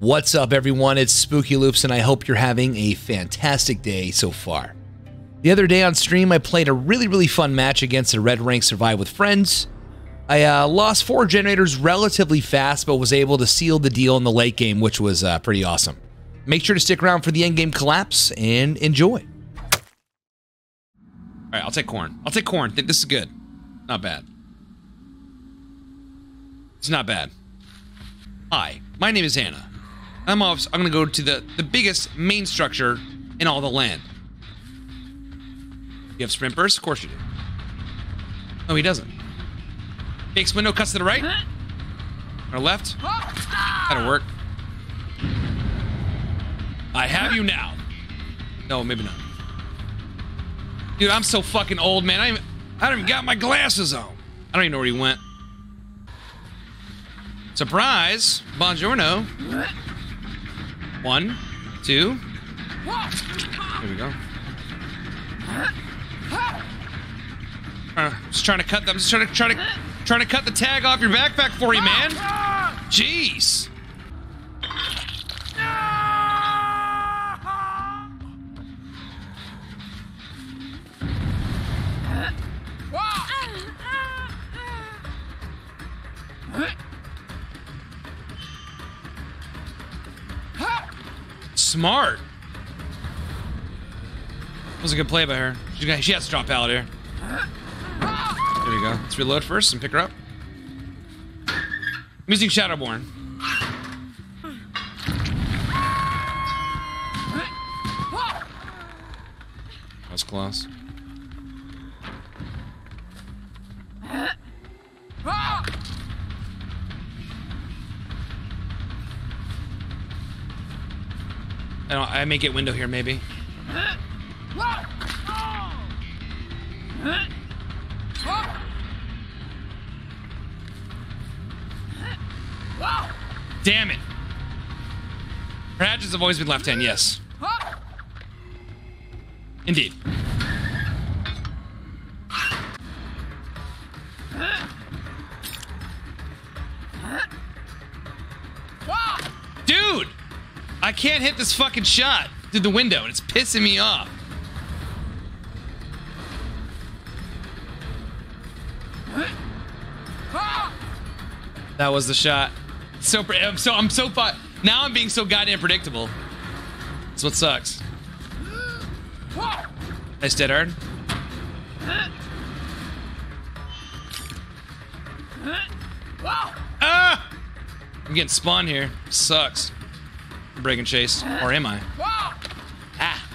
What's up, everyone? It's SpookyLoopz, and I hope you're having a fantastic day so far. The other day on stream, I played a really, really fun match against a red rank survive with friends. I uh, lost four generators relatively fast, but was able to seal the deal in the late game, which was uh, pretty awesome. Make sure to stick around for the end game collapse and enjoy. All right, I'll take corn. I'll take corn. Think this is good. Not bad. It's not bad. Hi, my name is Anna. I'm off. I'm gonna go to the the biggest main structure in all the land. You have sprint burst? Of course you do. No, he doesn't. Fixed window cuts to the right. Or left. That'll work. I have you now. No, maybe not. Dude, I'm so fucking old, man. I, even, I don't even got my glasses on. I don't even know where he went. Surprise! Buongiorno. One, two. Here we go. Uh, just trying to cut them. Just trying to try to trying to cut the tag off your backpack for you, man. Jeez. Smart. That was a good play by her. She, she has to drop out here. There we go. Let's reload first and pick her up. I'm using Shadowborn. That was close. I, don't, I may get window here, maybe. Damn it! Her hatches have always been left hand, yes. Indeed. Can't hit this fucking shot through the window, and it's pissing me off. That was the shot. So I'm so I'm so fu- now I'm being so goddamn predictable. That's what sucks. Nice dead hard. Ah! I'm getting spawned here. Sucks. Breaking chase. Or am I? Ah.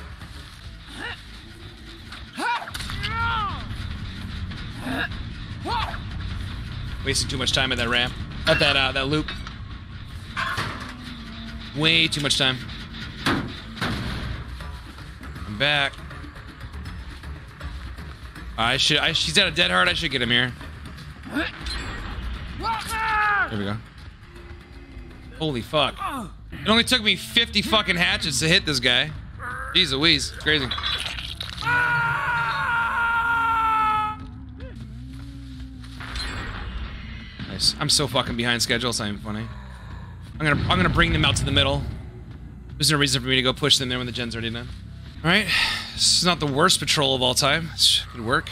Wasting too much time at that ramp. At that uh, that loop. Way too much time. I'm back. I should. I, she's at a dead hard. I should get him here. There we go. Holy fuck. It only took me 50 fucking hatchets to hit this guy. Jeez Louise. It's crazy. Nice. I'm so fucking behind schedule. It's not even funny. I'm gonna I'm gonna bring them out to the middle. There's no reason for me to go push them there when the gen's already done. All right. This is not the worst patrol of all time. This could work.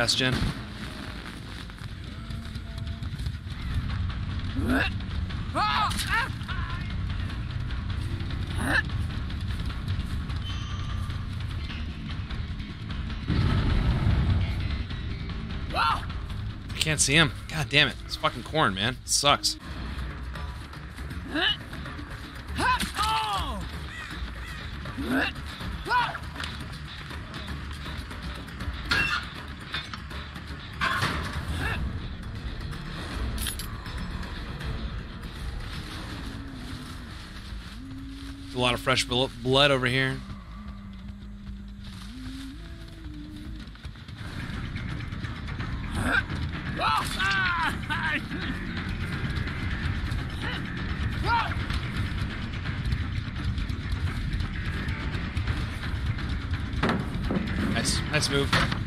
Fast gen. I can't see him. God damn it. It's fucking corn, man. It sucks. a lot of fresh blood over here. Nice, nice move.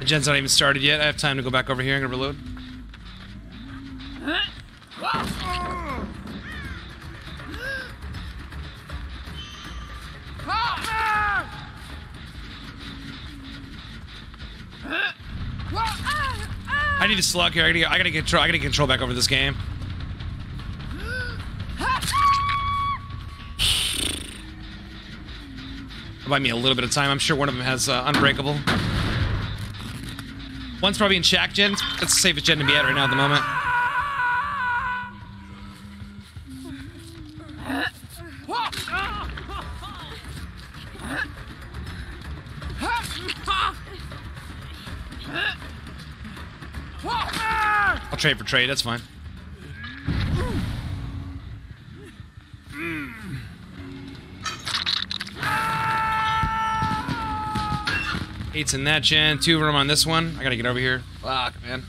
The gen's not even started yet. I have time to go back over here. I'm gonna reload. I need to slug here. I gotta, get, I gotta control. I gotta control back over this game. Buy me a little bit of time. I'm sure one of them has uh, Unbreakable. One's probably in Shack Gen. That's the safest gen to be at right now at the moment. I'll trade for trade. That's fine. Eight's in that gen, two of them on this one. I gotta get over here. Fuck, man.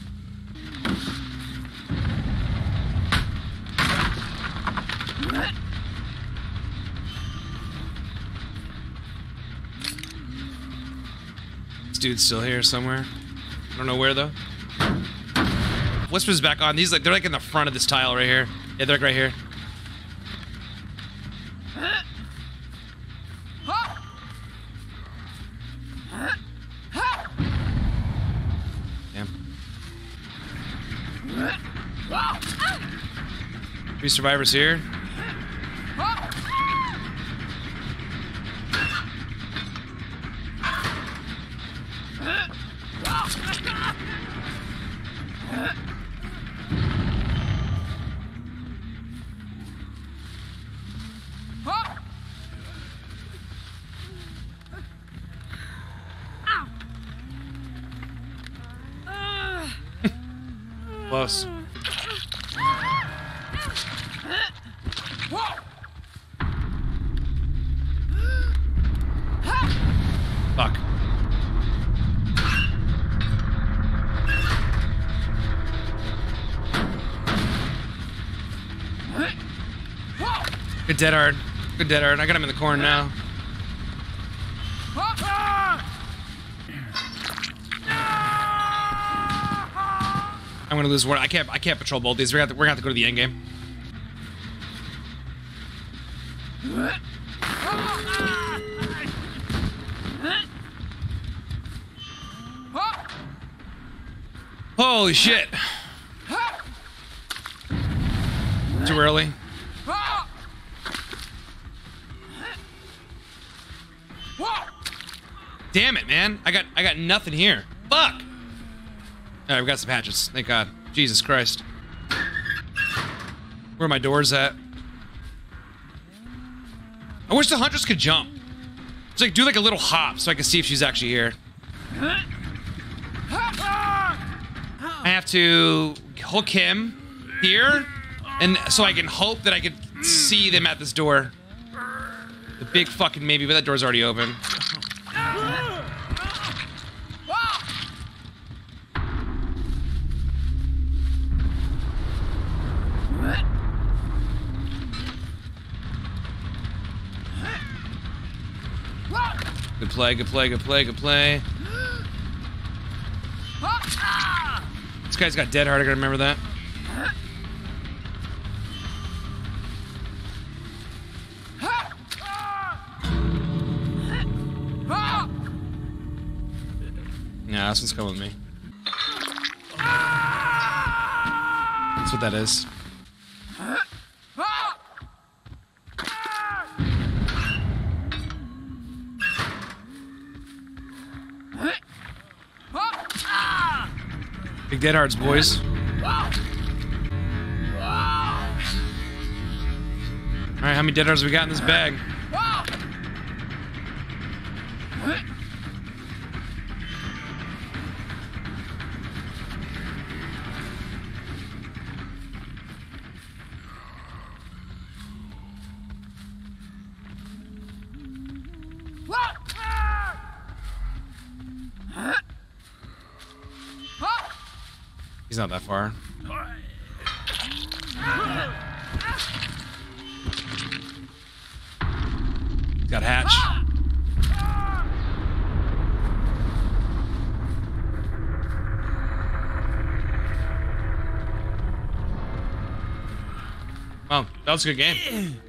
This dude's still here somewhere. I don't know where though. Whisper's back on. These like they're like in the front of this tile right here. Yeah, they're like right here. Three survivors here. Dead hard. Good dead hard. I got him in the corner now. I'm gonna lose one. I can't. I can't patrol both these. We're gonna to, we're gonna have to go to the end game. Holy shit! Too early. Damn it, man! I got I got nothing here. Fuck! Alright, we got some hatchets. Thank God. Jesus Christ. Where are my doors at? I wish the Huntress could jump. It's like do like a little hop so I can see if she's actually here. I have to hook him here, and so I can hope that I can see them at this door. Big fucking maybe, but that door's already open. Good play, good play, good play, good play. This guy's got dead hard, I gotta remember that. Yeah, one's coming with me. That's what that is. Big dead hards, boys. Alright, how many dead hards we got in this bag? He's not that far. He's got hatch. Wow, that was a good game.